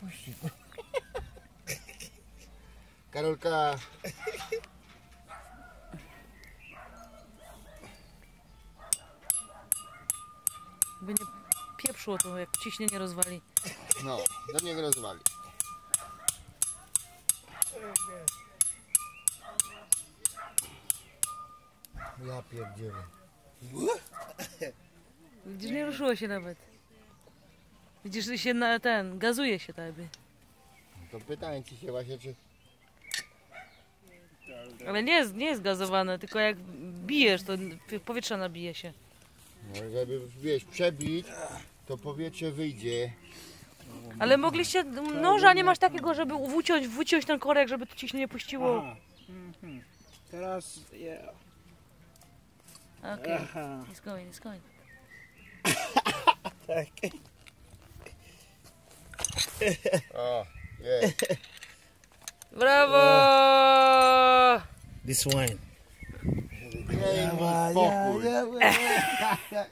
puści. Karolka, By nie pieprzło to, jak ciśnienie rozwali. no, do niego rozwali. Ja pierdzielę. Widzisz, nie ruszyło się nawet. Widzisz, że się na ten, gazuje się tak jakby. To pytałem ci się właśnie, czy... Ale nie jest, nie jest gazowane, tylko jak bijesz, to powietrze nabije się. No, żeby, wiesz, przebić, to powietrze wyjdzie. Ale mogliście, noża nie masz takiego, żeby uciąć, wyciąć ten korek, żeby to ciśnienie puściło. Aha. Mhm. Teraz yeah. Okej, Aha. it's going, it's going. Tak. O, jest. Brawo! This wine. Daj mi Ja, spokój. ja, ja, ja.